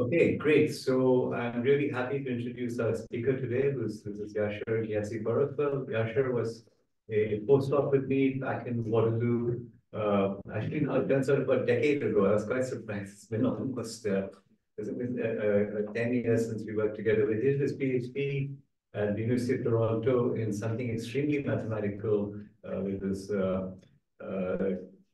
Okay, great. So I'm really happy to introduce our speaker today, who's this is Yashar Ghiassi-Farrokhfal. Yashar was a postdoc with me back in Waterloo. Uh, actually, now it out about a decade ago. I was quite surprised. It's been almost uh, it's been uh, uh, 10 years since we worked together. We did his PhD at the University of Toronto in something extremely mathematical uh, with this uh,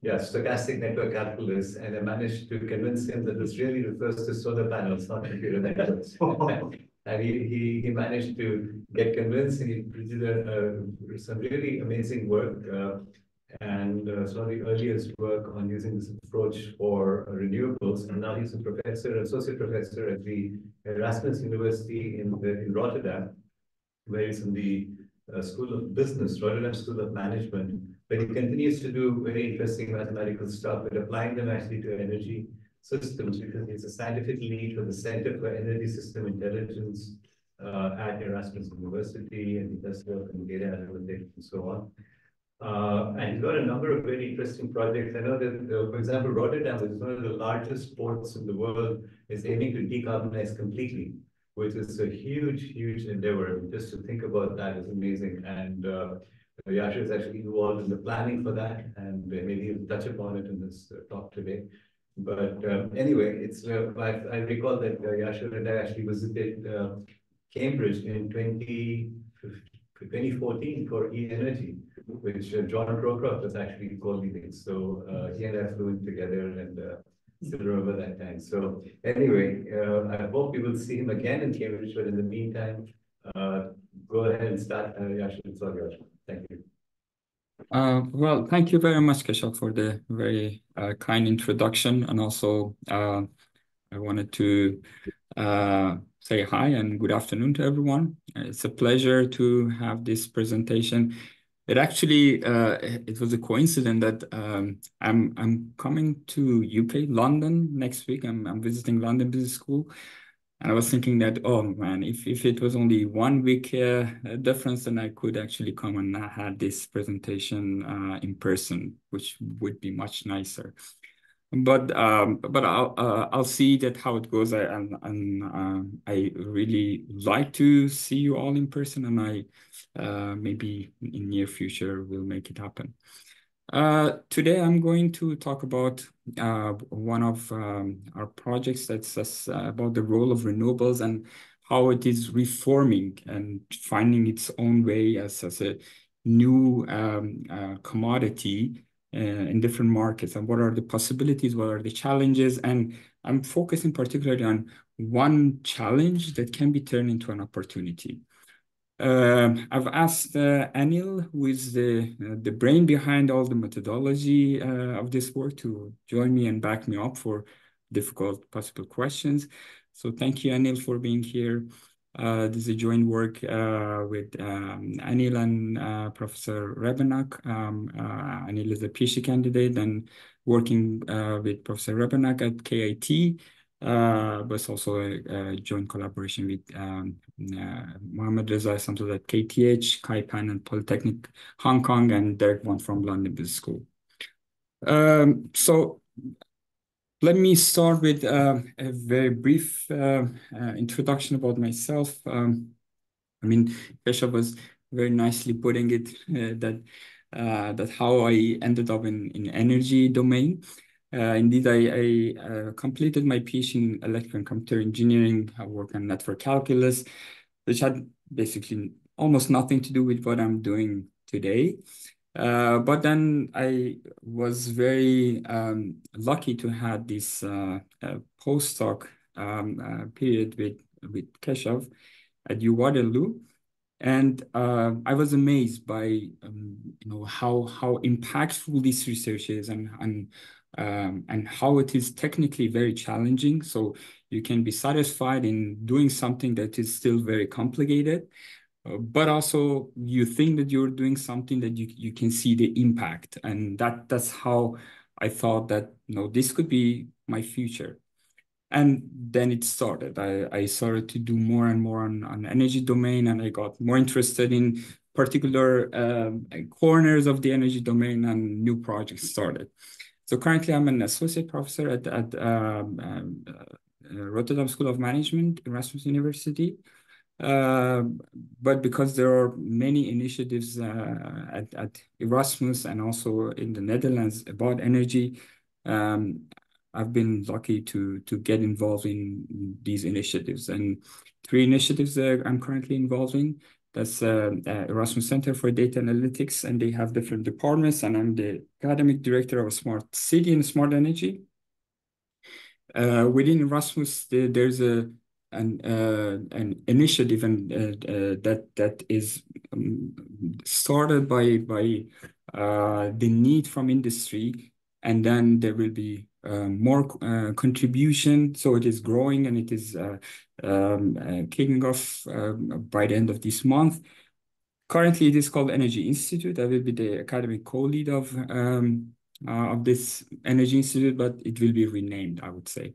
yeah, stochastic network calculus, and I managed to convince him that this really refers to solar panels, not computer networks. and he, he, he managed to get convinced, and he did a, some really amazing work. Uh, and uh, some of the earliest work on using this approach for renewables. And now he's a professor, associate professor at the Erasmus University in, the, in Rotterdam, where he's in the uh, School of Business, Rotterdam School of Management but he continues to do very interesting mathematical stuff, but applying them actually to energy systems because he's a scientific lead for the Center for Energy System Intelligence uh, at Erasmus University, and he does work in data analytics and so on. Uh, and he's got a number of very interesting projects. I know that, uh, for example, Rotterdam which is one of the largest ports in the world, is aiming to decarbonize completely, which is a huge, huge endeavor. Just to think about that is amazing. And uh, Yashar is actually involved in the planning for that, and maybe he'll touch upon it in this uh, talk today. But uh, anyway, it's uh, I, I, recall that uh, and I actually visited uh, Cambridge in 20, 2014 for e-energy, which uh, John Crowcroft was actually co-leading. So uh, he and I flew in together and still remember that time. So anyway, I hope we will see him again in Cambridge, but in the meantime, go ahead and start. Uh, all yours. Thank you. Uh, well, thank you very much, Keshav, for the very uh, kind introduction. And also, uh, I wanted to uh, say hi and good afternoon to everyone. It's a pleasure to have this presentation. It actually, uh, it was a coincidence that um, I'm I'm coming to UK, London next week. I'm I'm visiting London Business School, and I was thinking that, oh man, if, if it was only one week uh, difference, then I could actually come and have this presentation uh, in person, which would be much nicer. But um, but I'll uh, I'll see that how it goes. I and, and um, I really like to see you all in person, and I uh, maybe in near future will make it happen. Uh, today, I'm going to talk about uh, one of um, our projects that's uh, about the role of renewables and how it is reforming and finding its own way as, as a new um, uh, commodity uh, in different markets and what are the possibilities, what are the challenges. And I'm focusing particularly on one challenge that can be turned into an opportunity. Uh, I've asked uh, Anil, who is the uh, the brain behind all the methodology uh, of this work, to join me and back me up for difficult possible questions. So thank you, Anil, for being here. Uh, this is a joint work uh, with um, Anil and Professor Rebennack. Um, Anil is a PhD candidate and working with Professor Rebennack at KIT uh, but it's also a, a, joint collaboration with um, uh, Mohammad Reza Hesamzadeh at KTH, Kai Pan and Polytechnic Hong Kong, and Derek Wong from London Business School. Um, so let me start with uh, a very brief uh, uh, introduction about myself. Um, I mean, Keshav was very nicely putting it uh, that that how I ended up in in energy domain. Uh, indeed, I, I uh, completed my PhD in electrical and computer engineering. I work on network calculus, which had basically almost nothing to do with what I'm doing today. Uh, but then I was very um, lucky to have this uh, uh, postdoc um, uh, period with with Keshav at U Waterloo, and I was amazed by um, you know how how impactful this research is and and um, and how it is technically very challenging. So you can be satisfied in doing something that is still very complicated, uh, but also you think that you're doing something that you, you can see the impact. And that that's how I thought that, you know, this could be my future. And then it started. I, I started to do more and more on, on energy domain, and I got more interested in particular um, corners of the energy domain and new projects started. So currently I'm an associate professor at, at um, um, uh, Rotterdam School of Management, Erasmus University. Uh, but because there are many initiatives uh, at, at Erasmus and also in the Netherlands about energy, um, I've been lucky to to get involved in these initiatives. And three initiatives that I'm currently involved in. That's uh, uh, Erasmus Center for Data Analytics, and they have different departments. And I'm the academic director of Smart City and Smart Energy. Uh, within Erasmus, the, there's a an uh, an initiative and uh, uh, that that is um, started by by uh, the need from industry, and then there will be uh, more uh, contribution. So it is growing and it is um, kicking off um, by the end of this month. Currently, it is called Energy Institute. I will be the academic co-lead of um, of this Energy Institute, but it will be renamed, I would say.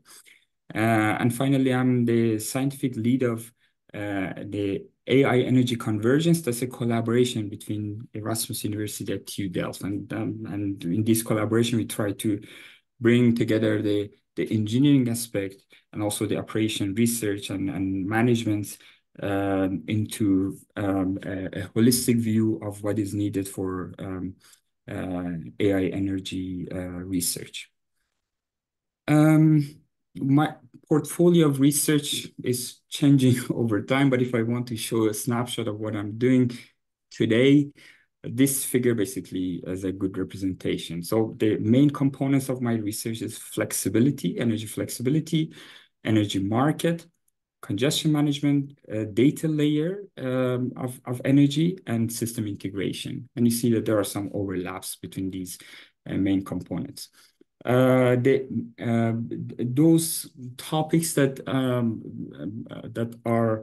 Uh, and finally, I'm the scientific lead of uh, the AI Energy Convergence. That's a collaboration between Erasmus University at TU Delft. And, um, and in this collaboration, we try to bring together the, the engineering aspect and also the operation research and, and management um, into um, a, a, holistic view of what is needed for um, uh, AI energy uh, research. Um, my portfolio of research is changing over time, but if I want to show a snapshot of what I'm doing today, this figure basically is a good representation. So the main components of my research is flexibility, energy flexibility, energy market, congestion management, uh, data layer um, of, of energy, and system integration. And you see that there are some overlaps between these uh, main components uh, the, uh, those topics that um, that are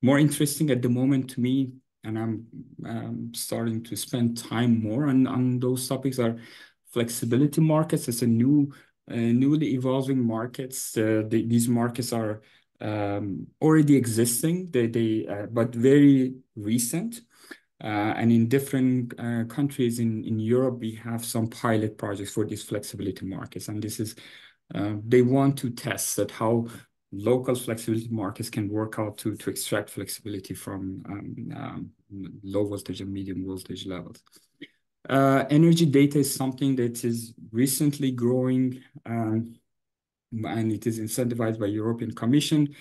more interesting at the moment to me, and I'm um, starting to spend time more on, on those topics are flexibility markets. as a new, newly evolving markets. Uh, the, these markets are um, already existing, they, they uh, but very recent. Uh, and in different uh, countries in, in Europe, we have some pilot projects for these flexibility markets. And this is, uh, they want to test that how local flexibility markets can work out to, to extract flexibility from um, um, low voltage and medium voltage levels. Uh, energy data is something that is recently growing um, and it is incentivized by European Commission.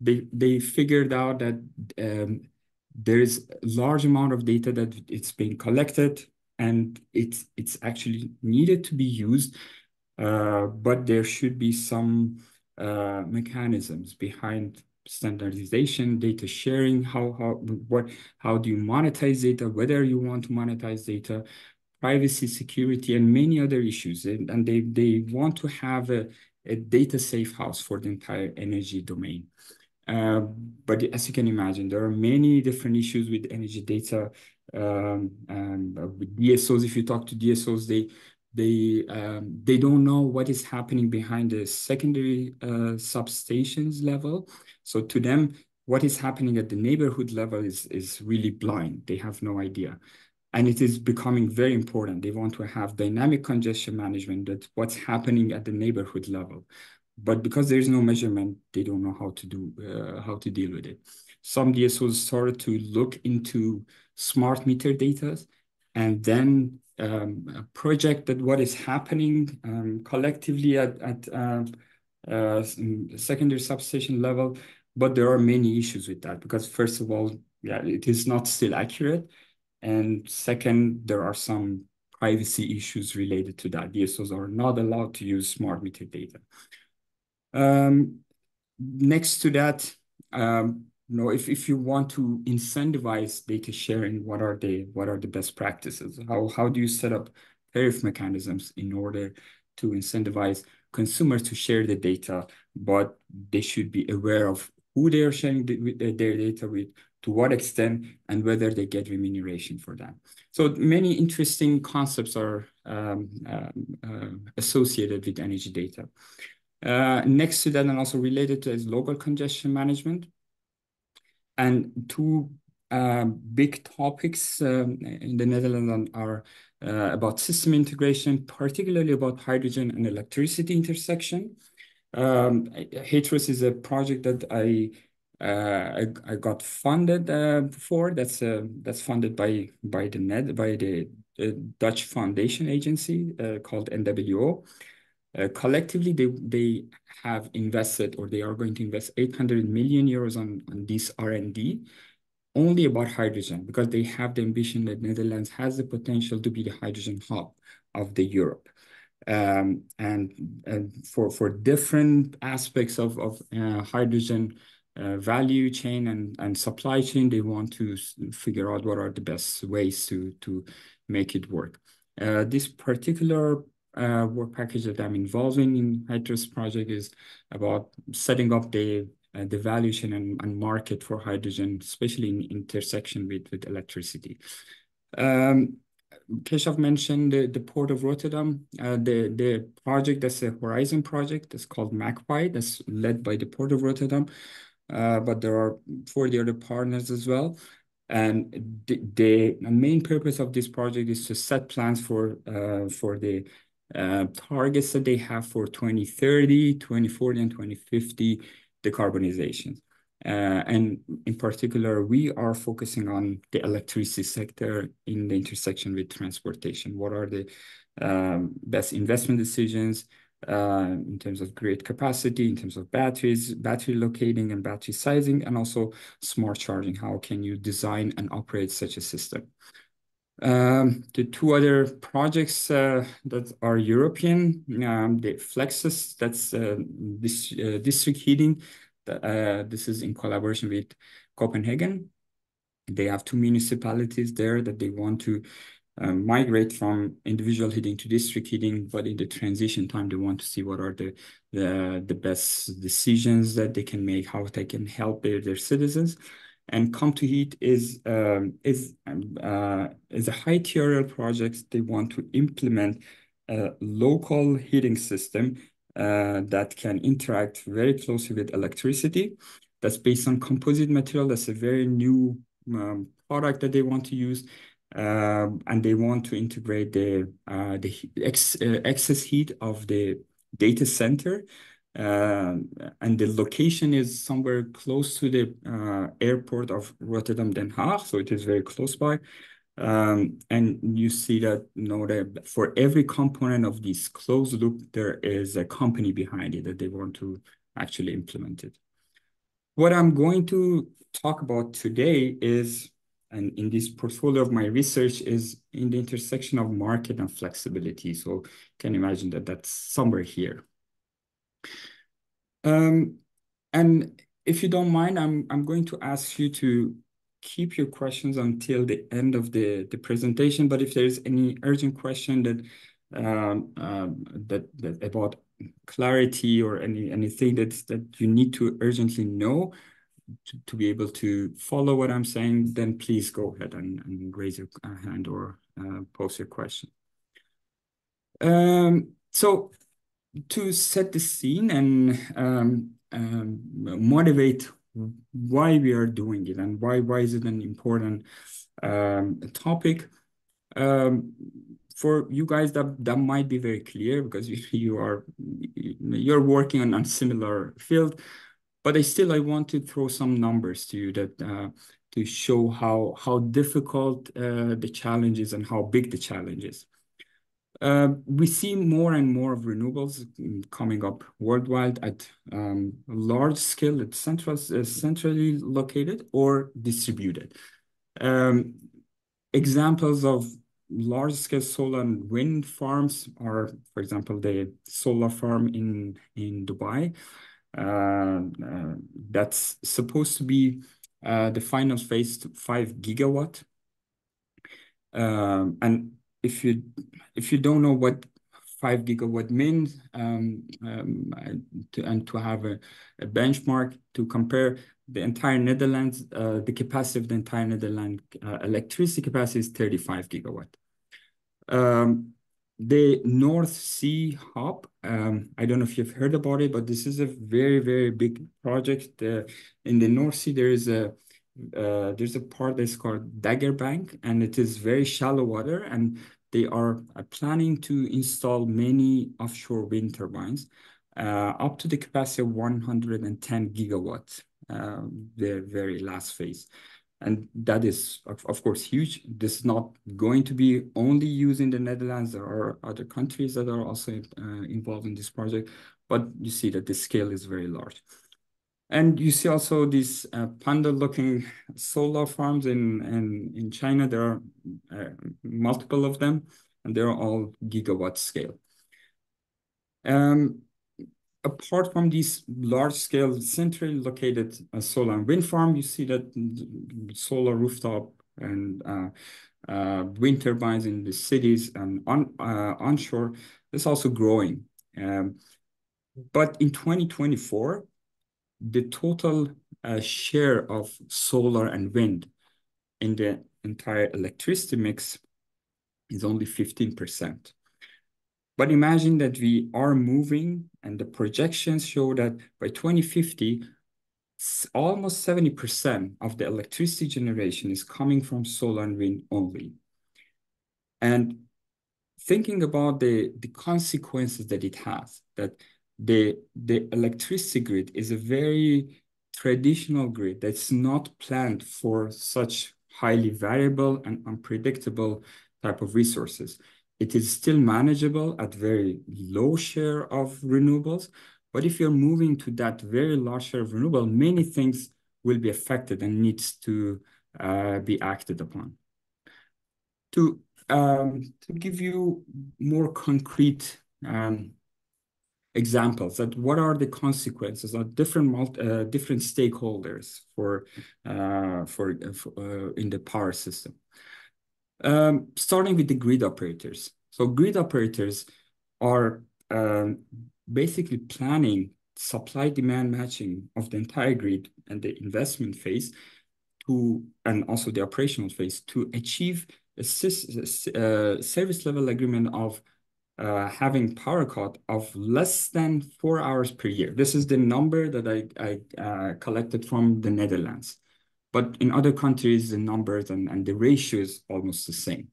They, they figured out that um, there is a large amount of data that it's being collected and it's it's actually needed to be used, uh, but there should be some uh, mechanisms behind standardization, data sharing, how how what how do you monetize data, whether you want to monetize data, privacy, security, and many other issues. And, and they they want to have a, a data safe house for the entire energy domain. Uh, but as you can imagine, there are many different issues with energy data. Um, and uh, with DSOs, if you talk to DSOs, they they um, they don't know what is happening behind the secondary uh, substations level. So to them, what is happening at the neighborhood level is is really blind. They have no idea. And it is becoming very important. They want to have dynamic congestion management, that what's happening at the neighborhood level but because there is no measurement, they don't know how to do uh, how to deal with it. Some DSOs started to look into smart meter data and then um, project that what is happening um, collectively at, at uh, uh, secondary substation level. But there are many issues with that because first of all, yeah, it is not still accurate. And second, there are some privacy issues related to that. DSOs are not allowed to use smart meter data. Um, next to that, um, you know, if, if you want to incentivize data sharing, what are the what are the best practices? How how do you set up tariff mechanisms in order to incentivize consumers to share the data, but they should be aware of who they are sharing the, their data with, to what extent, and whether they get remuneration for that. So many interesting concepts are um, uh, uh, associated with energy data. Uh, next to that, and also related to is local congestion management. And two uh, big topics um, in the Netherlands are uh, about system integration, particularly about hydrogen and electricity intersection. Um, is a project that I uh, I, I got funded uh, for. That's uh, that's funded by by the net by the, the Dutch Foundation Agency uh, called NWO. Uh, collectively, they they have invested or they are going to invest 800 million euros on on this R and D only about hydrogen because they have the ambition that Netherlands has the potential to be the hydrogen hub of the Europe. Um, and, and for for different aspects of of uh, hydrogen uh, value chain and, and supply chain, they want to figure out what are the best ways to, to make it work. Uh, this particular uh, work package that I'm involving in HYDROS project is about setting up the uh, the value chain and, and market for hydrogen, especially in intersection with, with electricity. Um, Keshav mentioned the, the Port of Rotterdam. Uh, the, the project, that's a Horizon project, that's called MAGPIE, that's led by the Port of Rotterdam. Uh, but there are 40 other partners as well. And the, the main purpose of this project is to set plans for uh, for the uh, targets that they have for 2030, 2040, and 2050 decarbonization. Uh, and in particular, we are focusing on the electricity sector in the intersection with transportation. What are the um, best investment decisions? uh, in terms of grid capacity, in terms of batteries, battery locating and battery sizing, and also smart charging. How can you design and operate such a system? Um, the two other projects uh, that are European, um, the Flexus, that's uh, this uh, district heating. Uh, this is in collaboration with Copenhagen. They have two municipalities there that they want to um, migrate from individual heating to district heating, but in the transition time, they want to see what are the the, the best decisions that they can make, how they can help their, their citizens. And Come to Heat is um, is um, uh, is a high TRL project. They want to implement a local heating system uh, that can interact very closely with electricity. That's based on composite material. That's a very new um, product that they want to use um, and they want to integrate the uh, the ex, uh, excess heat of the data center. Uh, and the location is somewhere close to the uh, airport of Rotterdam Den Haag, so it is very close by. Um, and you see that you know that for every component of this closed loop, there is a company behind it that they want to actually implement it. What I'm going to talk about today is and in this portfolio of my research is in the intersection of market and flexibility. So can imagine that that's somewhere here. Um, and if you don't mind, I'm, I'm going to ask you to keep your questions until the end of the, the presentation. But if there's any urgent question that, um, um, that, that about clarity or any anything that, that you need to urgently know, to, to be able to follow what I'm saying, then please go ahead and, and raise your uh, hand or uh, post your question. Um, so to set the scene and um, um, motivate why we are doing it and why why is it an important um, topic um, for you guys that that might be very clear because you, you are you're working on a similar field but I still I want to throw some numbers to you that uh, to show how how difficult uh, the challenge is and how big the challenge is. Uh, we see more and more of renewables coming up worldwide at um, large scale, at uh, centrally located or distributed. Um, examples of large scale solar and wind farms are, for example, the solar farm in, in Dubai, uh, that's supposed to be the final phase to 5 gigawatt. Um, and if you if you don't know what 5 gigawatt means um, um, to, and to have a, a, benchmark to compare the entire Netherlands, uh, the capacity of the entire Netherlands uh, electricity capacity is 35 gigawatt. Um, the North Sea Hub, um, I don't know if you've heard about it, but this is a very, very big project. Uh, in the North Sea, there is a uh, there's a part that's called Dogger Bank, and it is very shallow water, and they are uh, planning to install many offshore wind turbines. uh, up to the capacity of 110 gigawatts, uh, the very last phase. And that is, of, of course, huge. This is not going to be only used in the Netherlands. There are other countries that are also uh, involved in this project, but you see that the scale is very large. And you see also these uh, panda-looking solar farms in, in, in China. There are uh, multiple of them, and they're all gigawatt scale. Um, apart from these large-scale centrally located uh, solar and wind farm, you see that solar rooftop and uh, uh, wind turbines in the cities and on uh, onshore is also growing. Um, but in 2024, the total uh, share of solar and wind in the entire electricity mix is only 15%. But imagine that we are moving and the projections show that by 2050, almost 70% of the electricity generation is coming from solar and wind only. And thinking about the, the consequences that it has, that the, the electricity grid is a very traditional grid that's not planned for such highly variable and unpredictable type of resources. It is still manageable at very low share of renewables. But if you're moving to that very large share of renewable, many things will be affected and needs to uh, be acted upon. To, um, to give you more concrete um, examples that what are the consequences of different uh, different stakeholders for uh, for, for uh, in the power system. Um, starting with the grid operators. So grid operators are um, basically planning supply demand matching of the entire grid and the investment phase to, and also the operational phase to achieve a, uh, service level agreement of uh, having power cut of less than four hours per year. This is the number that I, I uh, collected from the Netherlands. But in other countries, the numbers and, and the ratio is almost the same.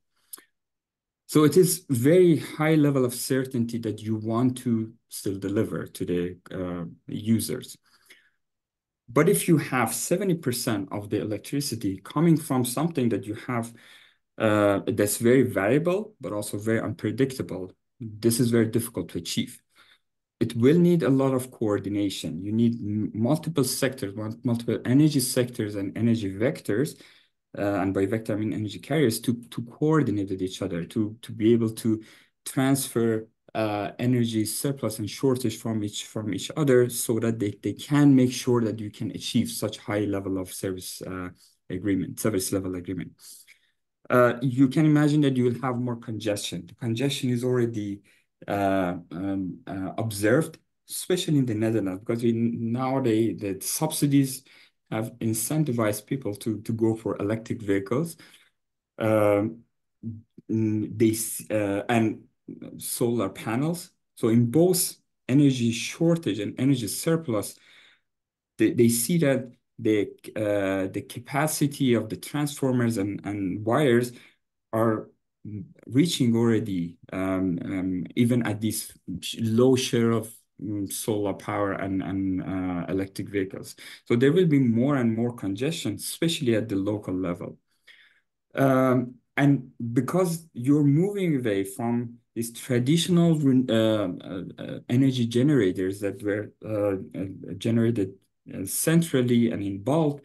So it is very high level of certainty that you want to still deliver to the uh, users. But if you have 70% of the electricity coming from something that you have uh, that's very variable, but also very unpredictable, this is very difficult to achieve. It will need a lot of coordination. You need multiple sectors, multiple energy sectors and energy vectors uh, and by vector I mean energy carriers, to, to coordinate with each other, to, to be able to transfer uh, energy surplus and shortage from each from each other so that they, they can make sure that you can achieve such high level of service uh, agreement, service level agreement. Uh, you can imagine that you will have more congestion. The congestion is already uh, um, uh, observed, especially in the Netherlands, because we, now they, the subsidies have incentivized people to, to go for electric vehicles. Um, they uh, and solar panels. So in both energy shortage and energy surplus, they, they see that the uh, the capacity of the transformers and, and wires are reaching already um, um, even at this low share of Mm, solar power and, and uh, electric vehicles. So there will be more and more congestion, especially at the local level. Um, and because you're moving away from these traditional uh, uh, energy generators that were uh, uh, generated uh, centrally and in bulk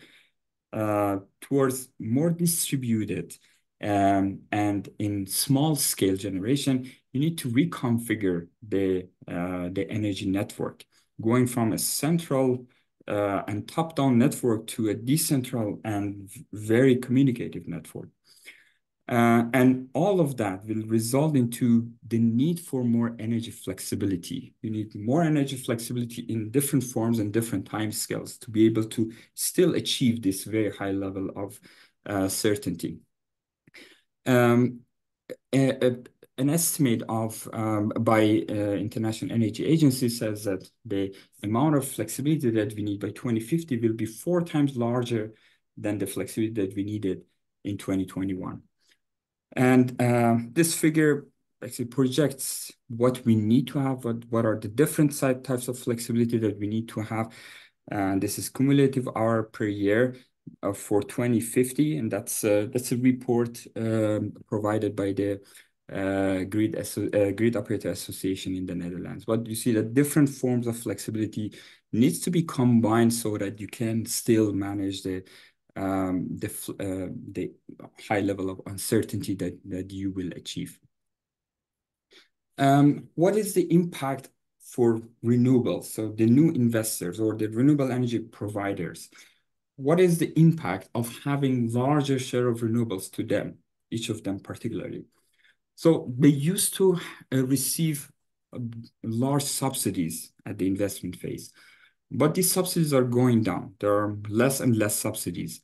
towards more distributed um, and in small scale generation, you need to reconfigure the, uh, the energy network, going from a central uh, and top-down network to a decentral and very communicative network. Uh, and all of that will result into the need for more energy flexibility. You need more energy flexibility in different forms and different time scales to be able to still achieve this very high level of uh, certainty. Um, a, a, an estimate of um, by uh, International Energy Agency says that the amount of flexibility that we need by 2050 will be four times larger than the flexibility that we needed in 2021. And uh, this figure actually projects what we need to have, what, what are the different types of flexibility that we need to have. And this is cumulative hour per year uh, for 2050, and that's uh, that's a report um, provided by the uh, grid uh, grid operator association in the Netherlands. But you see that different forms of flexibility needs to be combined so that you can still manage the um, the uh, the high level of uncertainty that that you will achieve. Um, what is the impact for renewables? So the new investors or the renewable energy providers, what is the impact of having larger share of renewables to them, each of them particularly? So they used to uh, receive uh, large subsidies at the investment phase, but these subsidies are going down. There are less and less subsidies.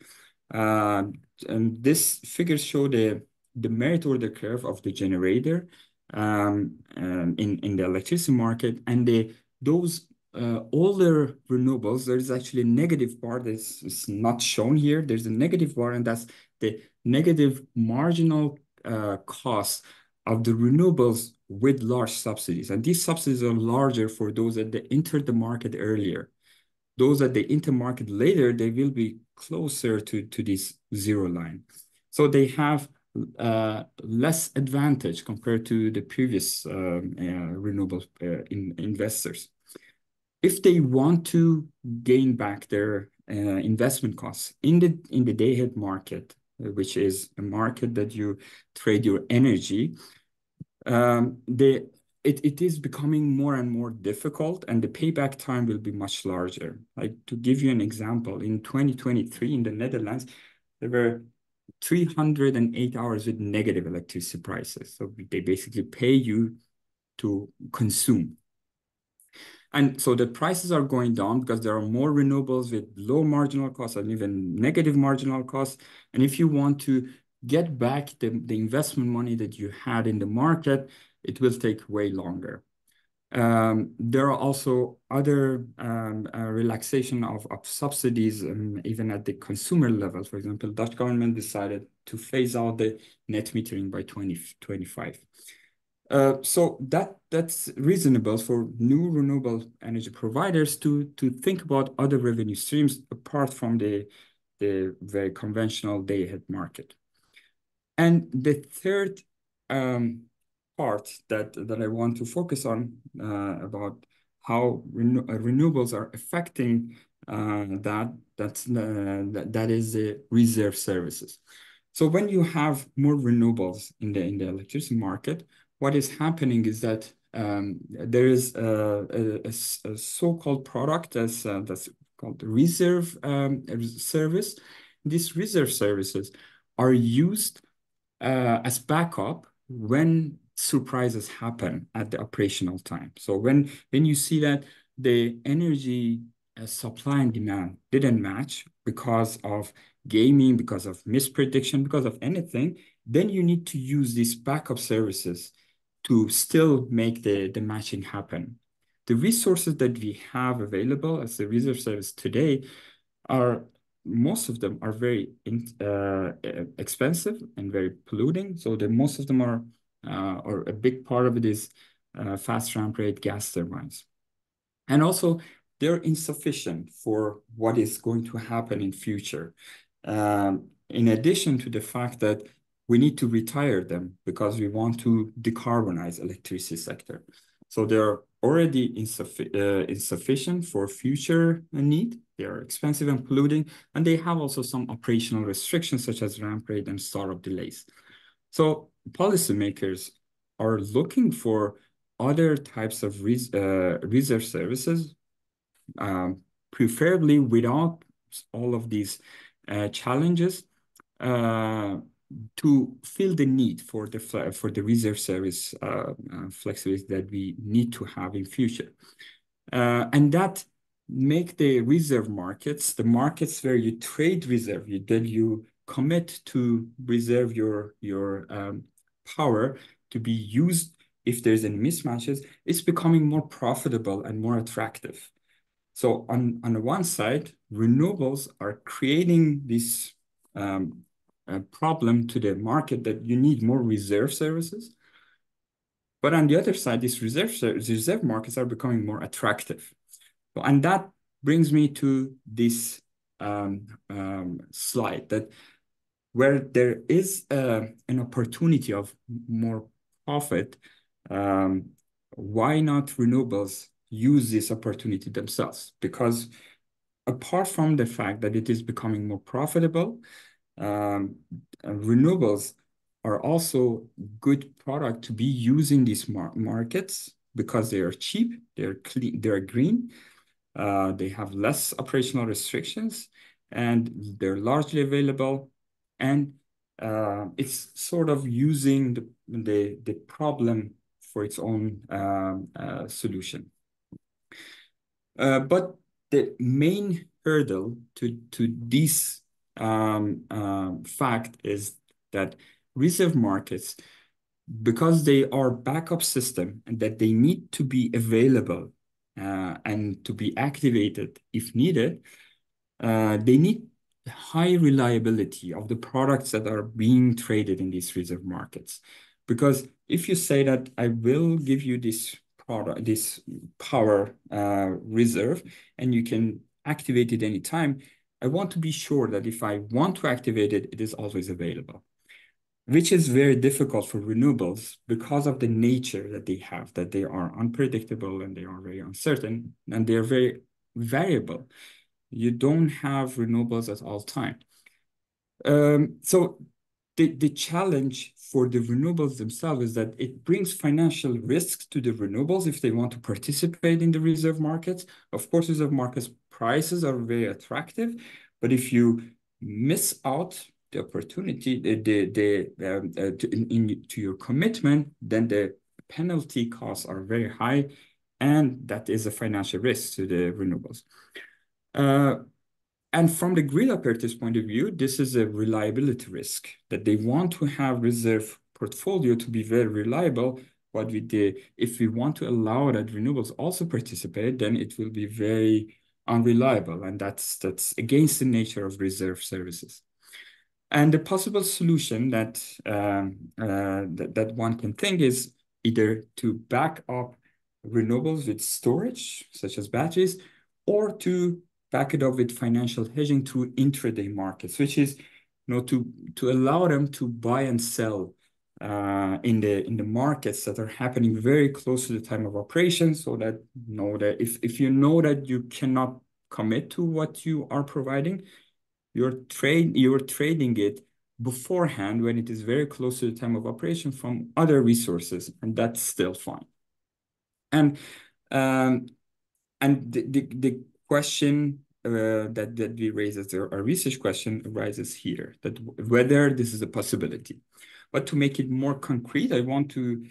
Uh, and this figures show the, the merit order curve of the generator um, um, in, in the electricity market. And the, those uh, older renewables, there's actually a negative bar that's not shown here. There's a negative bar, and that's the negative marginal uh, cost of the renewables with large subsidies. And these subsidies are larger for those that entered the market earlier. Those that they enter market later, they will be closer to, to this zero line. So they have uh, less advantage compared to the previous um, uh, renewable uh, in investors. If they want to gain back their uh, investment costs in the in the day ahead market, which is a market that you trade your energy, um, the it, it is becoming more and more difficult and the payback time will be much larger. Like to give you an example, in 2023 in the Netherlands, there were 308 hours with negative electricity prices. So they basically pay you to consume. And so the prices are going down because there are more renewables with low marginal costs and even negative marginal costs. And if you want to get back the, the investment money that you had in the market, it will take way longer. Um, there are also other um, uh, relaxation of, of subsidies, um, even at the consumer level. For example, Dutch government decided to phase out the net metering by 2025. Uh, so that that's reasonable for new renewable energy providers to to think about other revenue streams apart from the the very conventional day ahead market. And the third um, part that that I want to focus on uh, about how renew uh, renewables are affecting uh, that that's uh, that, that is the reserve services. So when you have more renewables in the in the electricity market, what is happening is that um, there is a, a, a so-called product that's uh, that's called the reserve um, service. These reserve services are used uh, as backup when surprises happen at the operational time. So when, when you see that the energy uh, supply and demand didn't match because of gaming, because of misprediction, because of anything, then you need to use these backup services to still make the, the matching happen. The resources that we have available as the reserve service today are most of them are very in, uh, expensive and very polluting. So the most of them are or a big part of it is uh, fast ramp rate gas turbines. And also they're insufficient for what is going to happen in future. Um, in addition to the fact that we need to retire them because we want to decarbonize electricity sector. So they're already insuffi uh, insufficient for future need. They are expensive and polluting, and they have also some operational restrictions such as ramp rate and startup delays. So policymakers are looking for other types of res uh, reserve services, um, preferably without all of these uh, challenges, uh, to fill the need for the for the reserve service uh, uh, flexibility that we need to have in future, uh, and that make the reserve markets the markets where you trade reserve you that you commit to reserve your your um, power to be used if there's any mismatches, it's becoming more profitable and more attractive. So on, on the one side, renewables are creating this um, problem to the market that you need more reserve services. But on the other side, these reserve, reserve markets are becoming more attractive. And that brings me to this um, um, slide that where there is uh, an opportunity of more profit, um, why not renewables use this opportunity themselves? Because apart from the fact that it is becoming more profitable, um, renewables are also good product to be using these mar markets because they are cheap, they're clean, they're green, uh, they have less operational restrictions, and they're largely available. And uh, it's sort of using the, the, the problem for its own um, uh, solution. Uh, but the main hurdle to, to this um, um, fact is that reserve markets, because they are backup system and that they need to be available uh, and to be activated if needed, uh, they need high reliability of the products that are being traded in these reserve markets. Because if you say that I will give you this product, this power uh, reserve, and you can activate it anytime, I want to be sure that if I want to activate it, it is always available, which is very difficult for renewables because of the nature that they have, that they are unpredictable and they are very uncertain and they're very variable. You don't have renewables at all time. Um, so the, the challenge for the renewables themselves is that it brings financial risks to the renewables if they want to participate in the reserve markets. Of course, reserve markets prices are very attractive, but if you miss out the opportunity, the, the, the um, uh, to, in, in, to your commitment, then the penalty costs are very high, and that is a financial risk to the renewables. Uh, and from the grid operator's point of view, this is a reliability risk that they want to have reserve portfolio to be very reliable. What we did, if we want to allow that renewables also participate, then it will be very unreliable, and that's that's against the nature of reserve services. And the possible solution that um, uh, that, that one can think is either to back up renewables with storage, such as batteries, or to back it up with financial hedging through intraday markets, which is you know to to allow them to buy and sell uh, in the in the markets that are happening very close to the time of operation, so that you know that if if you know that you cannot commit to what you are providing, you're trade you're trading it beforehand when it is very close to the time of operation from other resources, and that's still fine. And um, and the, the, the question uh, that, that we raise as a, a research question arises here, that whether this is a possibility. But to make it more concrete, I want to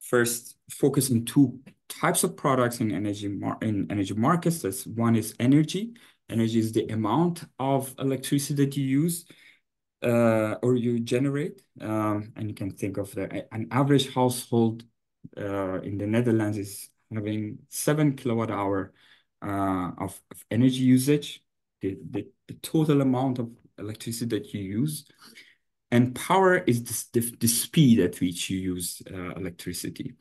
first focus on two types of products in energy in energy markets. That's one is energy. Energy is the amount of electricity that you use uh, or you generate. Um, and you can think of the an average household uh, in the Netherlands is having seven kilowatt hour uh, of, of, energy usage, the, the, the, total amount of electricity that you use. And power is the, the, the speed at which you use uh, electricity.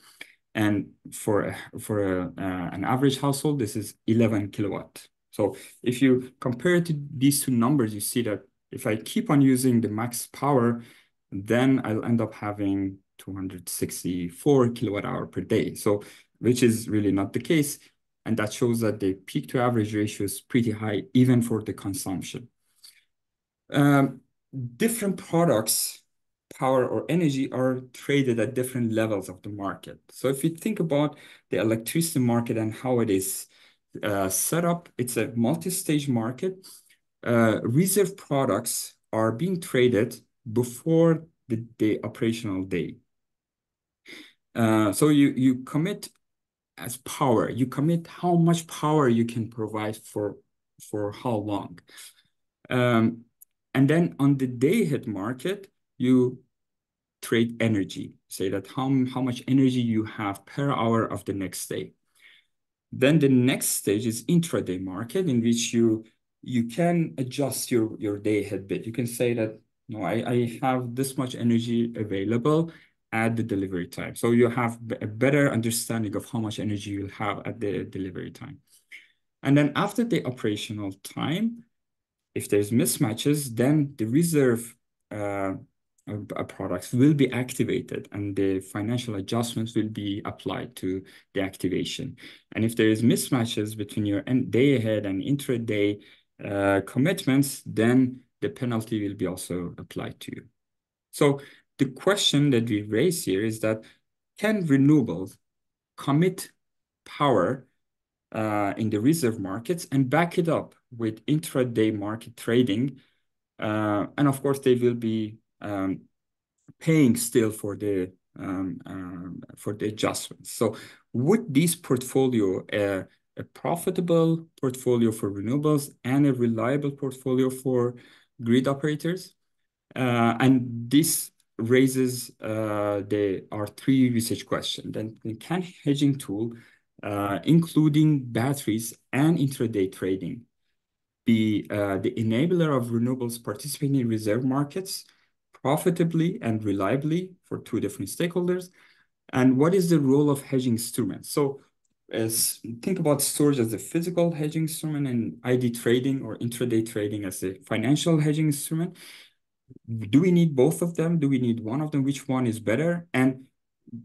And for, for a, uh, an average household, this is 11 kilowatt. So if you compare to these two numbers, you see that if I keep on using the max power, then I'll end up having 264 kilowatt hour per day. So, which is really not the case. And that shows that the peak to average ratio is pretty high, even for the consumption. Um, different products, power or energy, are traded at different levels of the market. So if you think about the electricity market and how it is uh, set up, it's a multi-stage market. Uh, reserve products are being traded before the, the operational day. Uh, so you, you commit as power. You commit how much power you can provide for for how long. Um, and then on the day ahead market, you trade energy. Say that how, how much energy you have per hour of the next day. Then the next stage is intraday market in which you you can adjust your, your day ahead bit. You can say that, no, I, I have this much energy available at the delivery time. So you have a better understanding of how much energy you'll have at the delivery time. And then after the operational time, if there's mismatches, then the reserve uh, uh, products will be activated and the financial adjustments will be applied to the activation. And if there is mismatches between your day ahead and intraday uh, commitments, then the penalty will be also applied to you. So the question that we raise here is that can renewables commit power uh, in the reserve markets and back it up with intraday market trading? Uh, and of course, they will be um, paying still for the um, um, for the adjustments. So would this portfolio uh, a profitable portfolio for renewables and a reliable portfolio for grid operators? Uh, and this raises uh, the our three research question. Then can hedging tool, uh, including batteries and intraday trading, be uh, the enabler of renewables participating in reserve markets profitably and reliably for two different stakeholders? And what is the role of hedging instruments? So as think about storage as a physical hedging instrument and ID trading or intraday trading as a financial hedging instrument. Do we need both of them? Do we need one of them? Which one is better? And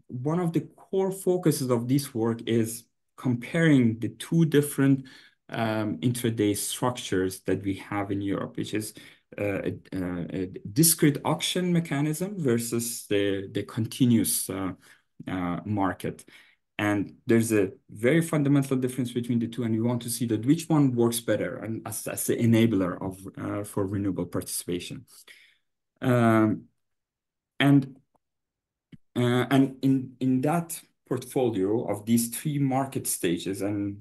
one of the core focuses of this work is comparing the two different um, intraday structures that we have in Europe, which is a, a, discrete auction mechanism versus the, the continuous uh, uh, market. And there's a very fundamental difference between the two, and we want to see that which one works better and as, as the enabler of uh, for renewable participation. Um, and uh, and in in that portfolio of these three market stages, and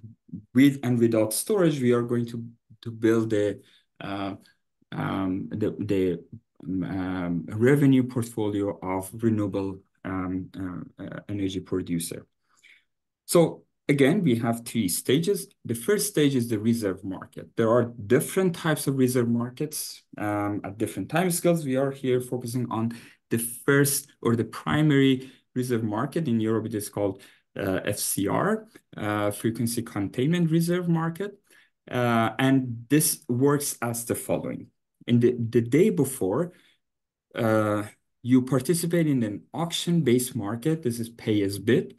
with and without storage, we are going to to build a uh, um, the, the um, revenue portfolio of renewable um, uh, uh, energy producer. So again, we have three stages. The first stage is the reserve market. There are different types of reserve markets um, at different time scales. We are here focusing on the first or the primary reserve market. In Europe, it is called uh, FCR, uh, Frequency Containment Reserve Market. Uh, and this works as the following. In the, the day before, uh, you participate in an auction-based market. This is pay as bid.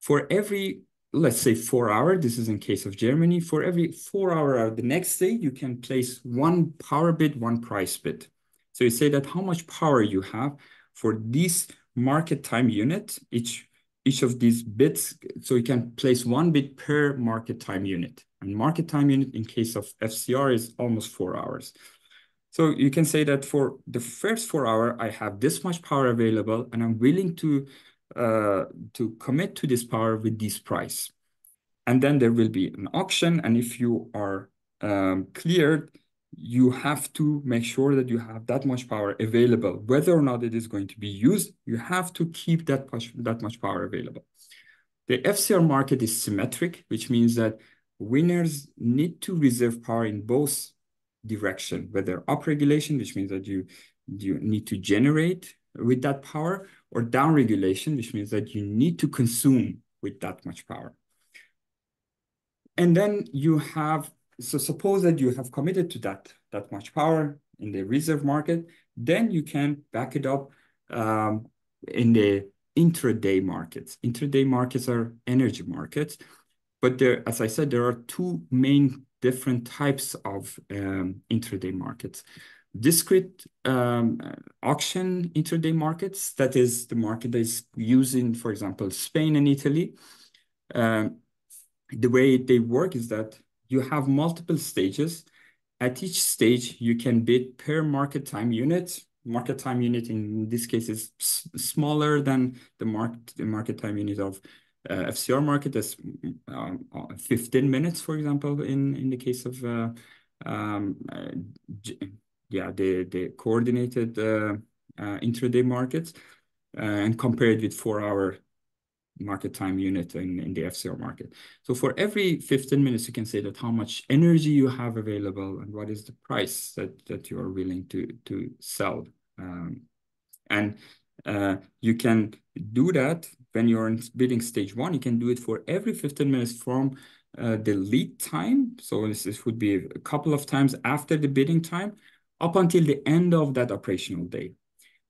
For every, let's say four hour, this is in case of Germany, for every four hour the next day, you can place one power bid, one price bid. So you say that how much power you have for this market time unit, each each of these bits, so you can place one bit per market time unit. And market time unit in case of FCR is almost four hours. So you can say that for the first four hour, I have this much power available and I'm willing to, uh, to commit to this power with this price. And then there will be an auction. And if you are um, cleared, you have to make sure that you have that much power available. Whether or not it is going to be used, you have to keep that much, that much power available. The FCR market is symmetric, which means that winners need to reserve power in both direction, whether up regulation, which means that you, you need to generate with that power, or down regulation, which means that you need to consume with that much power. And then you have, so suppose that you have committed to that, that much power in the reserve market, then you can back it up um, in the intraday markets. Intraday markets are energy markets, but there, as I said, there are two main different types of um, intraday markets. Discrete um, auction intraday markets, that is the market that is used in, for example, Spain and Italy. Um, the way they work is that you have multiple stages. At each stage, you can bid per market time unit. Market time unit in this case is smaller than the market, the market time unit of uh, FCR market is um, uh, 15 minutes, for example, in, in the case of uh, um, yeah, the, the coordinated intraday markets and compared with four-hour market time unit in, in the FCR market. So for every 15 minutes, you can say that how much energy you have available and what is the price that, that you are willing to, to sell. Um, and Uh, you can do that when you're in bidding stage one. You can do it for every 15 minutes from uh, the lead time. So this, this would be a couple of times after the bidding time up until the end of that operational day.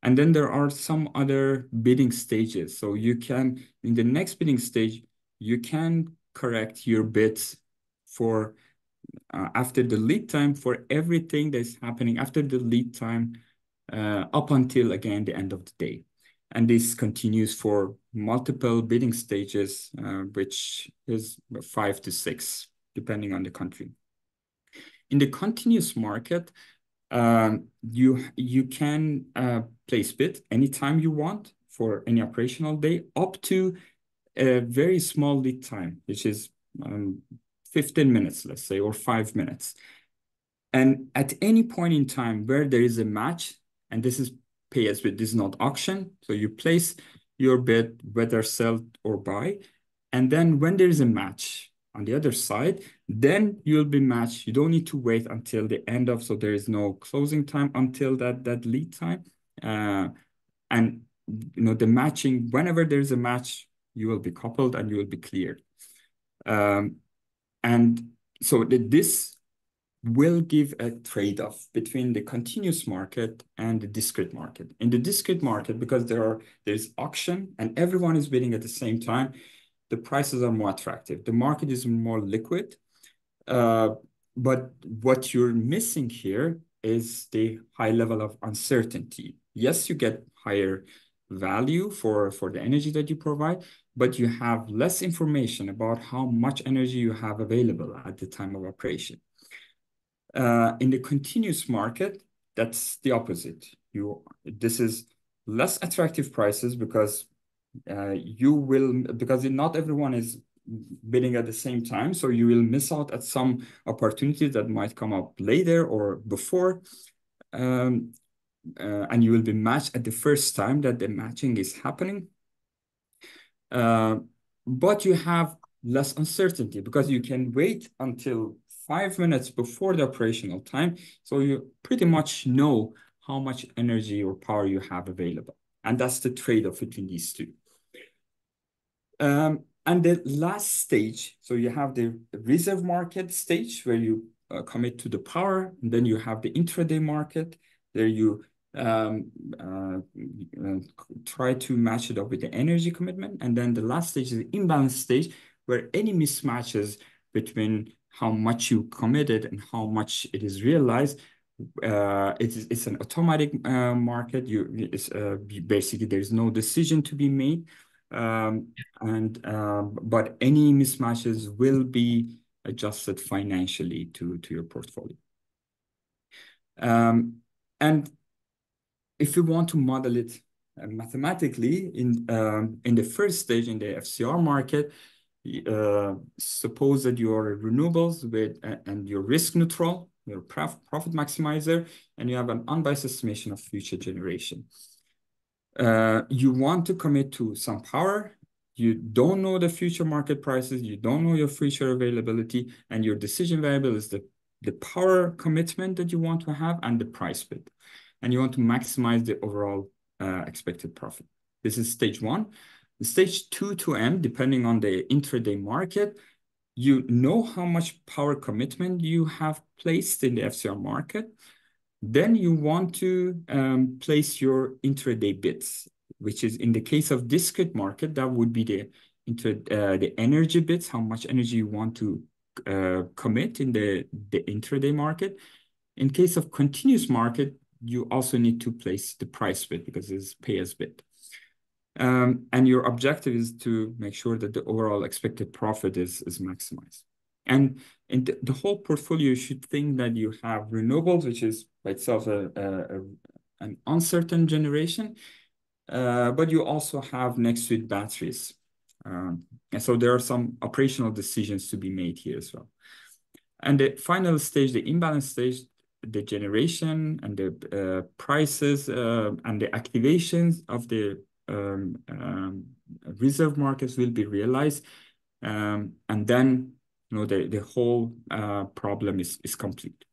And then there are some other bidding stages. So you can, in the next bidding stage, you can correct your bids for uh, after the lead time for everything that's happening after the lead time uh, up until again the end of the day. And this continues for multiple bidding stages, uh, which is five to six, depending on the country. In the continuous market, um, you you can uh, place bid anytime you want for any operational day up to a very small lead time, which is um, 15 minutes, let's say, or five minutes. And at any point in time where there is a match, and this is pay as bid, this is not auction. So you place your bid, whether sell or buy. And then when there is a match on the other side, then you'll be matched. You don't need to wait until the end of, so there is no closing time until that, that lead time. Uh, and you know the matching, whenever there's a match, you will be coupled and you will be cleared. Um, and so the, this will give a trade-off between the continuous market and the discrete market. In the discrete market, because there are there's auction and everyone is bidding at the same time, the prices are more attractive. The market is more liquid. Uh, but what you're missing here is the high level of uncertainty. Yes, you get higher value for, for the energy that you provide, but you have less information about how much energy you have available at the time of operation. Uh, in the continuous market, that's the opposite. You This is less attractive prices because uh, you will, because not everyone is bidding at the same time, so you will miss out at some opportunities that might come up later or before. Um, uh, and you will be matched at the first time that the matching is happening. Uh, but you have less uncertainty because you can wait until five minutes before the operational time. So you pretty much know how much energy or power you have available. And that's the trade-off between these two. Um, and the last stage, so you have the reserve market stage where you uh, commit to the power, and then you have the intraday market. There you um, uh, uh, try to match it up with the energy commitment. And then the last stage is the imbalance stage, where any mismatches between how much you committed and how much it is realized, uh, it is, it's an automatic uh, market. You it's, uh, basically there's no decision to be made, um, and um, but any mismatches will be adjusted financially to to your portfolio. Um, and if you want to model it uh, mathematically in um, in the first stage in the FCR market, uh, suppose that you are renewables with uh, and you're risk neutral, you're prof profit maximizer, and you have an unbiased estimation of future generation. Uh, you want to commit to some power. You don't know the future market prices. You don't know your future availability, and your decision variable is the the power commitment that you want to have and the price bid and you want to maximize the overall uh, expected profit. This is stage one. Stage two to M, depending on the intraday market, you know how much power commitment you have placed in the FCR market. Then you want to um, place your intraday bids, which is in the case of discrete market, that would be the inter, uh, the energy bids, how much energy you want to uh, commit in the, the intraday market. In case of continuous market, you also need to place the price bid because it's pay as bid. Um, and your objective is to make sure that the overall expected profit is, is maximized. And in the, whole portfolio, you should think that you have renewables, which is by itself a, a, a an uncertain generation, uh, but you also have next to it batteries. Um, and so there are some operational decisions to be made here as well. And the final stage, the imbalance stage, the generation and the uh, prices uh, and the activations of the um, um, reserve markets will be realized. Um, and then know the, the whole uh, problem is, is complete.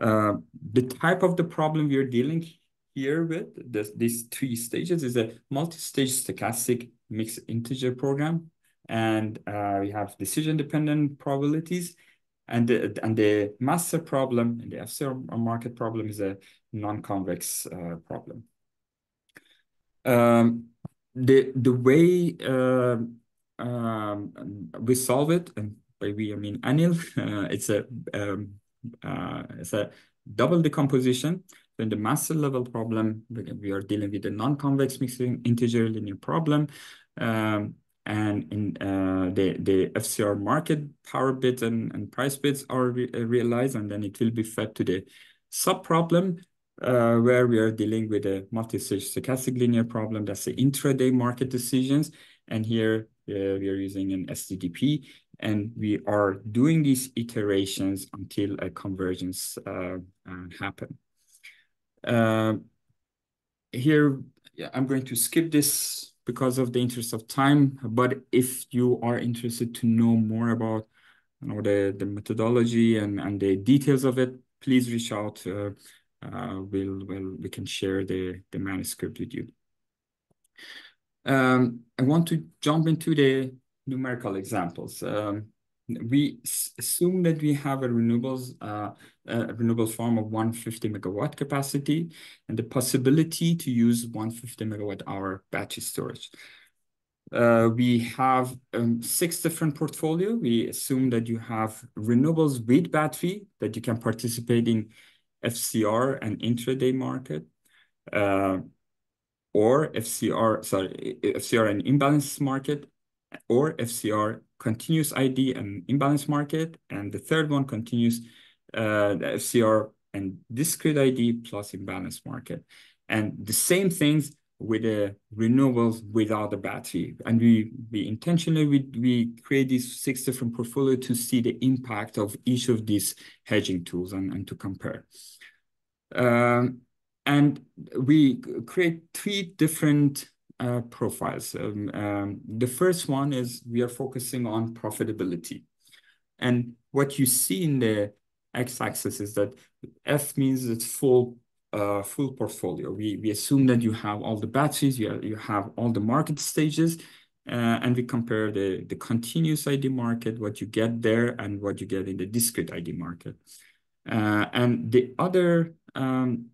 Uh, the type of the problem we're dealing here with this, these three stages is a multi-stage stochastic mixed integer program. And uh, we have decision-dependent probabilities. And the, and the master problem and the FCR market problem is a non-convex uh, problem. Um, the the way uh, um, we solve it, and by we I mean Anil, uh, it's a um, uh, it's a double decomposition. So in the master level problem, we are dealing with a non-convex mixed integer linear problem. Um, and in uh, the, the FCR market power bits and, and price bits are re uh, realized, and then it will be fed to the sub-problem uh, where we are dealing with a multi-stage stochastic linear problem. That's the intraday market decisions. And here uh, we are using an SDDP, and we are doing these iterations until a convergence uh, uh happen. Uh, here, I'm going to skip this because of the interest of time, but if you are interested to know more about you know, the, the methodology and, and the details of it, please reach out. Uh, uh, we'll, we'll, we can share the, the manuscript with you. Um, I want to jump into the numerical examples. Um, we assume that we have a renewables uh, a renewable farm of 150 megawatt capacity and the possibility to use 150 megawatt hour battery storage. Uh, we have um, six different portfolio. We assume that you have renewables with battery that you can participate in FCR and intraday market, uh, or FCR, sorry, FCR and imbalance market, or FCR continuous ID and imbalance market, and the third one continues uh, FCR and discrete ID plus imbalance market. And the same things with the renewables without the battery. And we, we intentionally, we, we create these six different portfolio to see the impact of each of these hedging tools and, and to compare. Um, and we create three different uh, profiles. Um, um, the first one is we are focusing on profitability. And what you see in the x-axis is that F means it's full uh, full portfolio. We, we assume that you have all the batteries, you have, you have all the market stages, uh, and we compare the, the continuous ID market, what you get there, and what you get in the discrete ID market. Uh, and the other um,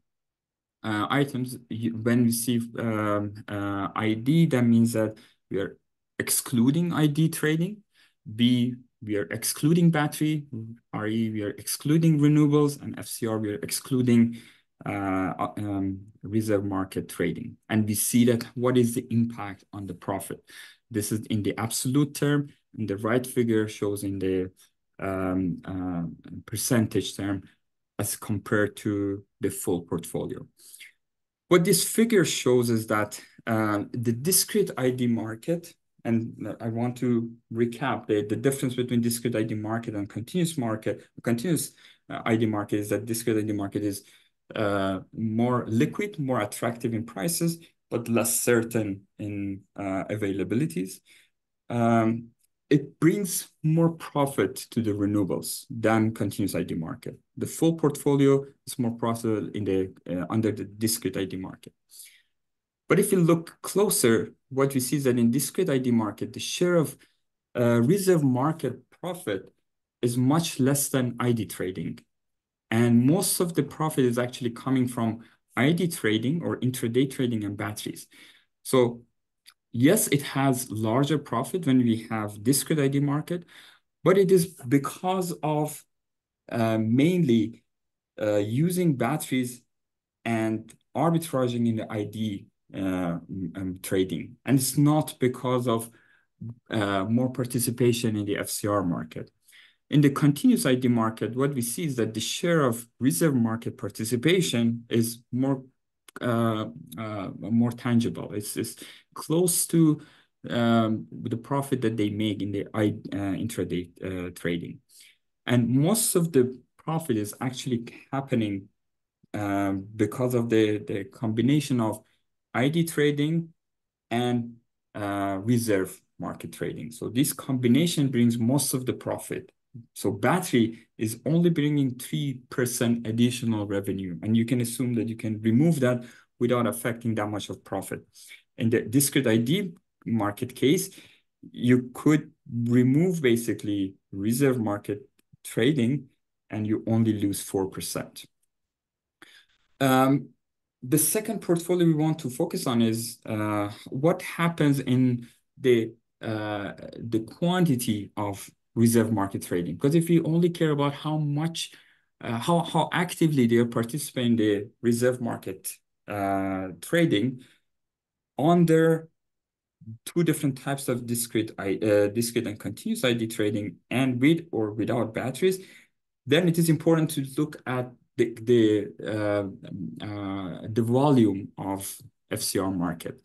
uh, items, when we see um, uh, ID, that means that we are excluding ID trading. B, we are excluding battery. RE, we are excluding renewables. And FCR, we are excluding uh, um, reserve market trading. And we see that what is the impact on the profit? This is in the absolute term, and the right figure shows in the um, uh, percentage term as compared to the full portfolio. What this figure shows is that um, the discrete ID market, and I want to recap the, the difference between discrete ID market and continuous market. Continuous uh, ID market is that discrete ID market is uh, more liquid, more attractive in prices, but less certain in uh, availabilities. Um, it brings more profit to the renewables than continuous ID market. The full portfolio is more profitable in the uh, under the discrete ID market. But if you look closer, what we see is that in discrete ID market, the share of uh, reserve market profit is much less than ID trading. And most of the profit is actually coming from ID trading or intraday trading and batteries. So yes, it has larger profit when we have discrete ID market, but it is because of uh, mainly uh, using batteries and arbitraging in the ID uh, um, trading. And it's not because of uh, more participation in the FCR market. In the continuous ID market, what we see is that the share of reserve market participation is more uh, uh, more tangible. It's, it's close to um, the profit that they make in the uh, intraday uh, trading. And most of the profit is actually happening um, because of the, the combination of ID trading and uh, reserve market trading. So this combination brings most of the profit. So battery is only bringing 3% additional revenue. And you can assume that you can remove that without affecting that much of profit. In the discrete ID market case, you could remove basically reserve market trading and you only lose 4%. Um, the second portfolio we want to focus on is uh, what happens in the uh, the quantity of reserve market trading. Because if you only care about how much, uh, how how actively they participate in the reserve market uh, trading, under two different types of discrete uh, discrete and continuous ID trading, and with or without batteries, then it is important to look at the the uh, uh, the volume of FCR market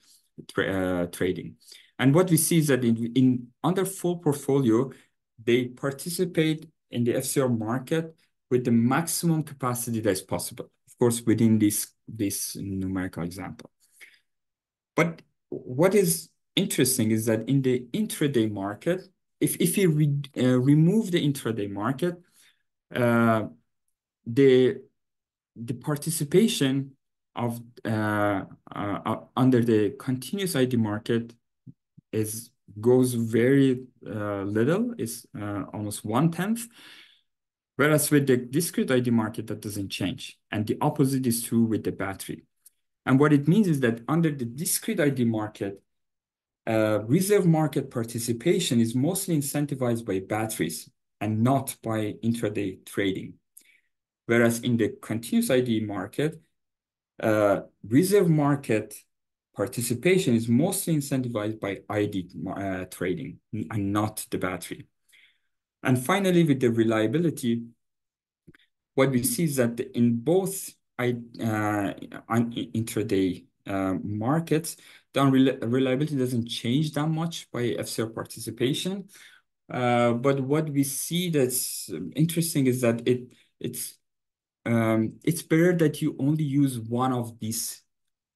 tra uh, trading. And what we see is that in, in under full portfolio, they participate in the FCR market with the maximum capacity that is possible, of course, within this, this numerical example. But what is interesting is that in the intraday market, if, if you re, uh, remove the intraday market, uh, the the participation of uh, uh, under the continuous ID market is goes very uh, little, is uh, almost one tenth. Whereas with the discrete ID market, that doesn't change. And the opposite is true with the battery. And what it means is that under the discrete ID market, uh, reserve market participation is mostly incentivized by batteries and not by intraday trading. Whereas in the continuous ID market, uh, reserve market participation is mostly incentivized by ID uh, trading and not the battery. And finally, with the reliability, what we see is that in both intraday uh, markets, the reliability doesn't change that much by FCR participation. Uh, but what we see that's interesting is that it it's um, it's better that you only use one of these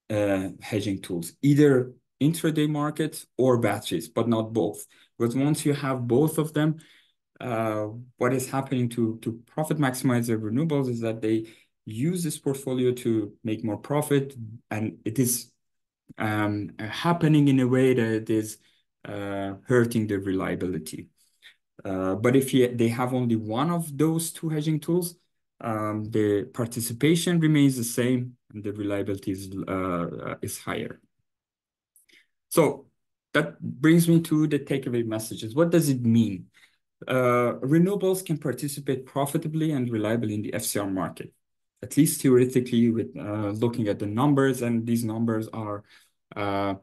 uh, hedging tools, either intraday markets or batches, but not both. Because once you have both of them, uh, what is happening to, to profit maximizer renewables is that they use this portfolio to make more profit, and it is um, happening in a way that is uh, hurting the reliability. Uh, but if you, they have only one of those two hedging tools, um, the participation remains the same and the reliability is, uh, is higher. So that brings me to the takeaway messages. What does it mean? Uh, renewables can participate profitably and reliably in the FCR market, at least theoretically with uh, looking at the numbers. And these numbers are uh,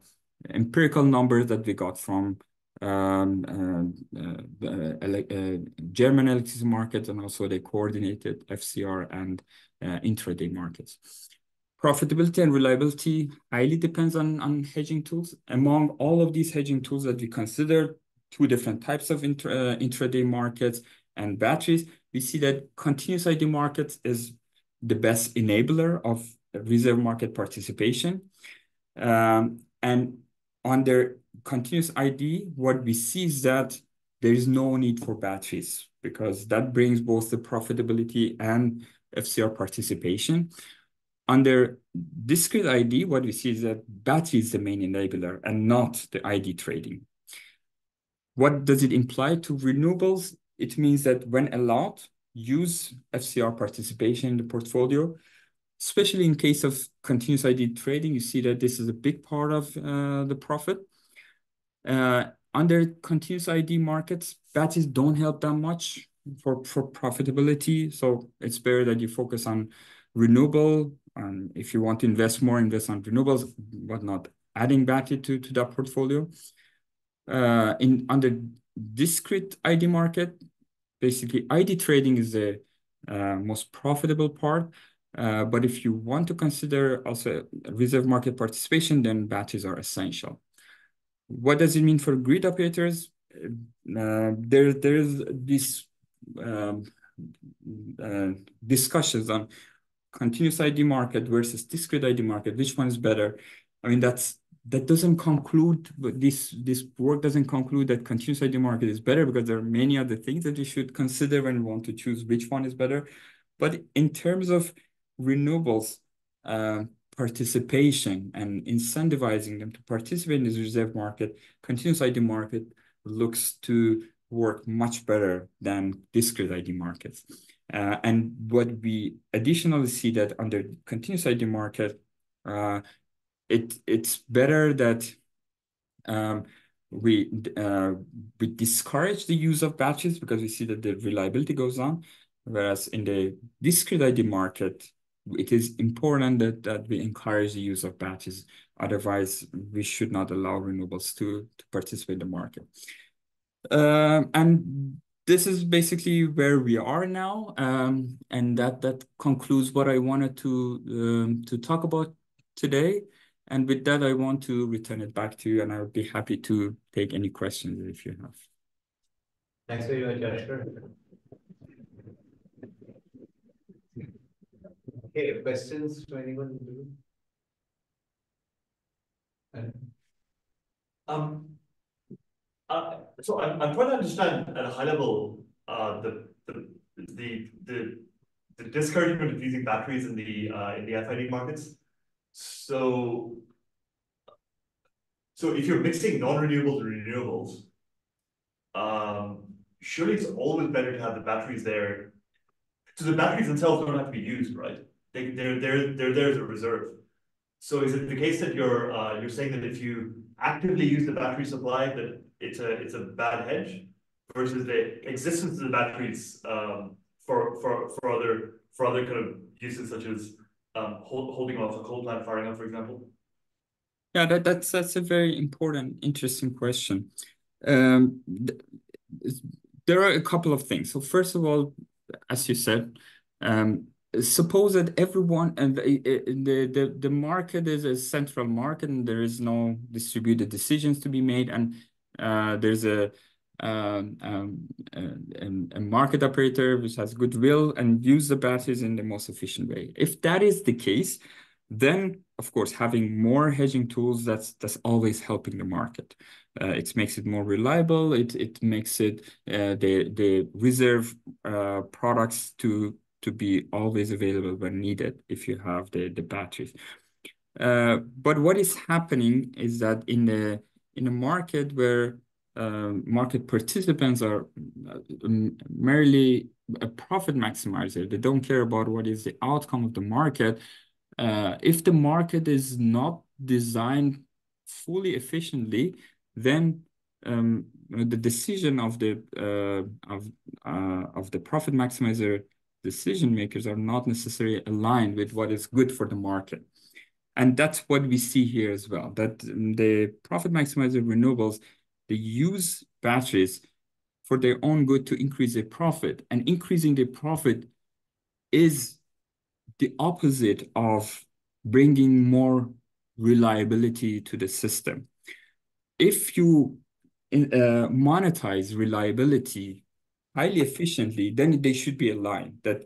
empirical numbers that we got from um, uh, uh, German electricity market, and also the coordinated FCR and intraday markets. Profitability and reliability highly depends on, on hedging tools. Among all of these hedging tools that we consider, two different types of intra, uh, intraday markets and batteries, we see that continuous ID markets is the best enabler of reserve market participation. Um, and under continuous ID, what we see is that there is no need for batteries because that brings both the profitability and FCR participation. Under discrete ID, what we see is that battery is the main enabler and not the ID trading. What does it imply to renewables? It means that when allowed, use FCR participation in the portfolio, especially in case of continuous ID trading, you see that this is a big part of uh, the profit. Uh, under continuous ID markets, batteries don't help that much for, profitability. So it's better that you focus on renewable and if you want to invest more, invest on renewables, but not adding battery to, to that portfolio. Uh, in under discrete ID market, basically ID trading is the uh, most profitable part. Uh, but if you want to consider also reserve market participation, then batches are essential. What does it mean for grid operators? Uh, there, there's this um, uh, discussions on continuous ID market versus discrete ID market, which one is better? I mean, that's that doesn't conclude, this this work doesn't conclude that continuous ID market is better because there are many other things that you should consider when you want to choose which one is better. But in terms of renewables, uh, participation and incentivizing them to participate in this reserve market, continuous ID market looks to work much better than discrete ID markets. Uh, and what we additionally see that under continuous ID market, uh, it it's better that um, we uh, we discourage the use of batches because we see that the reliability goes on, whereas in the discrete ID market, it is important that, that we encourage the use of batches. Otherwise, we should not allow renewables to, to participate in the market. Uh, and this is basically where we are now. Um, and that, that concludes what I wanted to, um, to talk about today. And with that, I want to return it back to you, and I would be happy to take any questions if you have. Thanks very much, Yashar. Okay, questions to anyone? Um, uh, so I'm, I'm trying to understand at a high level uh, the, the the the the discouragement of using batteries in the uh, in the FID markets. So so if you're mixing non-renewables and renewables, um, surely it's always better to have the batteries there. So the batteries themselves don't have to be used, right? They, they're, they're, they're there as a reserve. So is it the case that you're uh, you're saying that if you actively use the battery supply, that it's a it's a bad hedge versus the existence of the batteries um, for for for other for other kind of uses such as um, hold, holding off a coal plant firing up, for example? Yeah, that, that's that's a very important, interesting question. Um, there are a couple of things. So first of all, as you said, um, suppose that everyone and the, the the the market is a central market and there is no distributed decisions to be made and uh, there's a, um, um, a, a market operator which has goodwill and use the batteries in the most efficient way. If that is the case, then of course having more hedging tools that's that's always helping the market. Uh, it makes it more reliable. It it makes it uh, the the reserve uh, products to to be always available when needed if you have the, the batteries. Uh, but what is happening is that in the in a market where uh, market participants are uh, merely a profit maximizer, they don't care about what is the outcome of the market. Uh, if the market is not designed fully efficiently, then um, the decision of the uh, of uh, of the profit maximizer decision makers are not necessarily aligned with what is good for the market. And that's what we see here as well, that the profit maximizer renewables, they use batteries for their own good to increase their profit. And increasing their profit is the opposite of bringing more reliability to the system. If you uh, monetize reliability highly efficiently, then they should be aligned that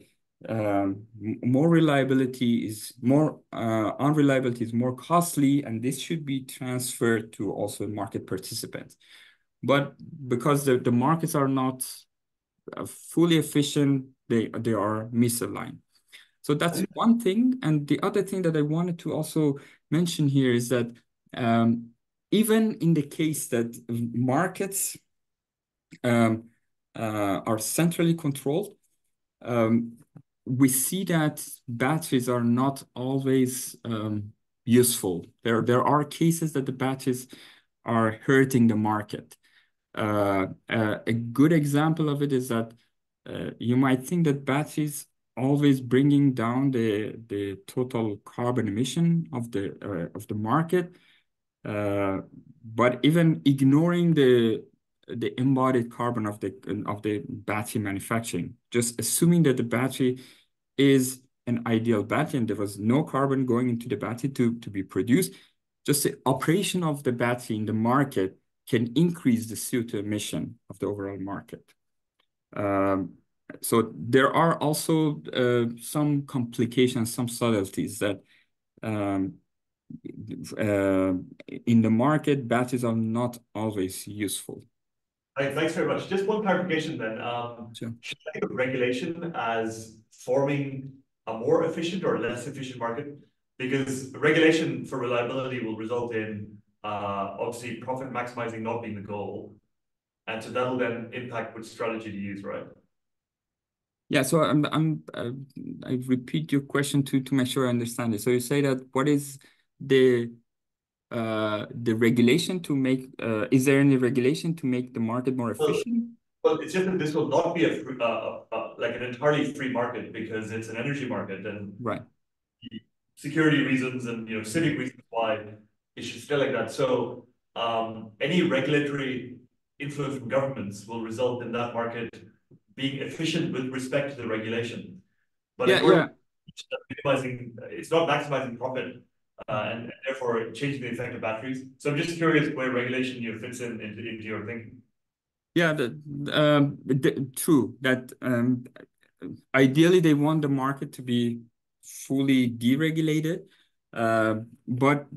um, more reliability is more uh, unreliability is more costly, and this should be transferred to also market participants. But because the, the markets are not uh, fully efficient, they they are misaligned. So that's one thing. And the other thing that I wanted to also mention here is that um, even in the case that markets um, uh, are centrally controlled, um, we see that batteries are not always um, useful. There, there are cases that the batteries are hurting the market. Uh, uh, a good example of it is that uh, you might think that batteries always bringing down the the total carbon emission of the uh, of the market, uh, but even ignoring the the embodied carbon of the of the battery manufacturing. Just assuming that the battery is an ideal battery and there was no carbon going into the battery to, to be produced, just the operation of the battery in the market can increase the CO2 emission of the overall market. Um, so there are also uh, some complications, some subtleties that um, uh, in the market, batteries are not always useful. Thanks very much. Just one clarification then. Um, sure. Should I think of regulation as forming a more efficient or less efficient market? Because regulation for reliability will result in, uh, obviously profit maximizing not being the goal. And so that'll then impact which strategy to use, right? Yeah, so I'm I'm uh, I repeat your question to to make sure I understand it. So you say that what is the uh the regulation to make uh is there any regulation to make the market more efficient? Well, it's just that this will not be a free, uh, uh, uh, like an entirely free market because it's an energy market and Right. security reasons and you know civic reasons why it should stay like that. So um any regulatory influence from governments will result in that market being efficient with respect to the regulation. But Yeah, yeah. minimizing, it's not maximizing profit, and therefore changing the effect of batteries. So I'm just curious where regulation you know, fits in into, your thinking. Yeah, the, um, true that um, ideally they want the market to be fully deregulated, uh, but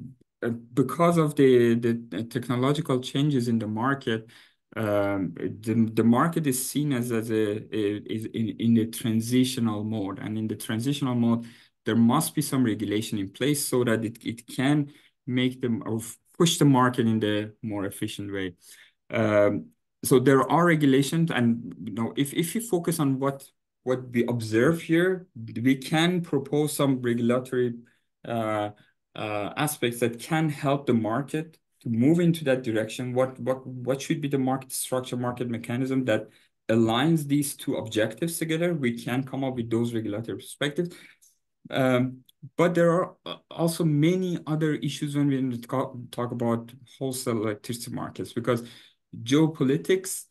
uh, because of the, the technological changes in the market, um, the, the market is seen as, as a, a is in, in the transitional mode. And in the transitional mode, there must be some regulation in place so that it, it can make them or push the market in the more efficient way. Um, so there are regulations and you know if, if you focus on what what we observe here, we can propose some regulatory uh, uh, aspects that can help the market to move into that direction? What what what should be the market structure, market mechanism that aligns these two objectives together? We can come up with those regulatory perspectives. Um, but there are also many other issues when we talk, talk about wholesale electricity markets because geopolitics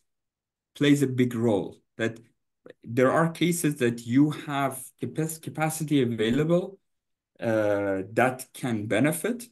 plays a big role. That there are cases that you have capacity available uh, that can benefit,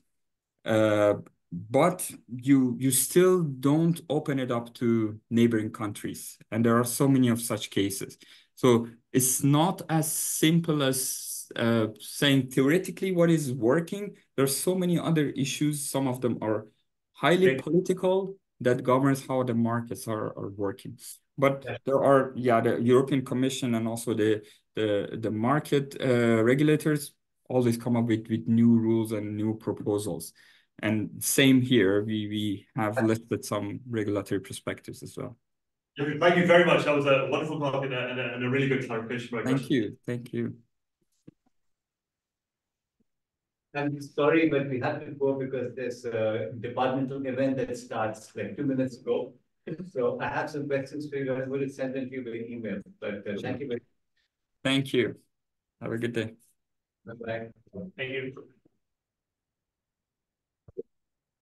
uh, but you you still don't open it up to neighboring countries and there are so many of such cases so it's not as simple as uh, saying theoretically what is working there's so many other issues some of them are highly Okay. political that governs how the markets are, are working but Yeah. there are yeah the european commission and also the the the market uh, regulators always come up with with new rules and new proposals and same here, we, we have listed some regulatory perspectives as well. Thank you very much. That was a wonderful talk and a, and a, and a really good clarification. Thank question. you. Thank you. I'm sorry, but we have to go because there's a departmental event that starts like two minutes ago. So I have some questions for you. I'm going to send them to you by email, but uh, thank you very much. Thank you. Have a good day. much. Bye. Thank you.